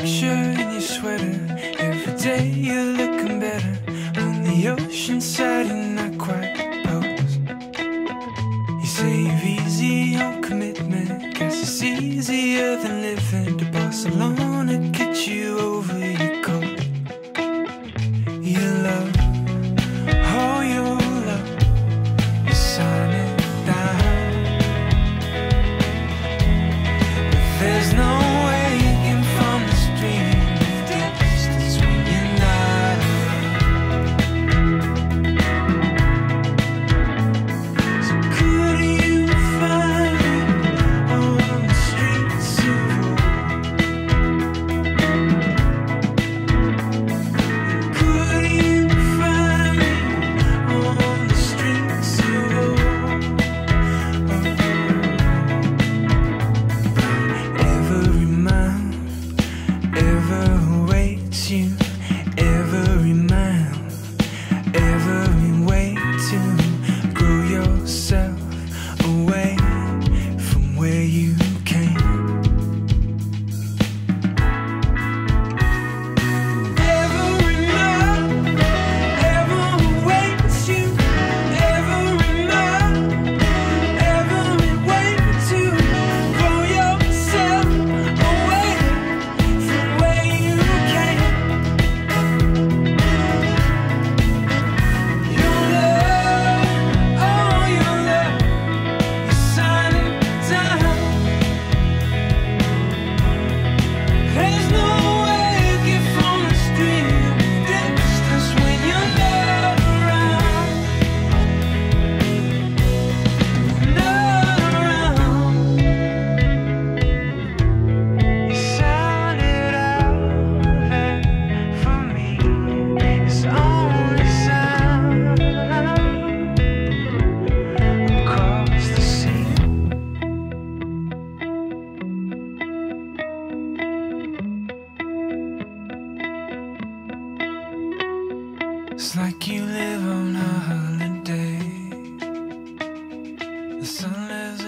picture in your sweater. Every day you're looking better. On the ocean side and not quite pose. You say you're easy on commitment. Guess it's easier than living to Barcelona. It's like you live on a holiday. The sun lives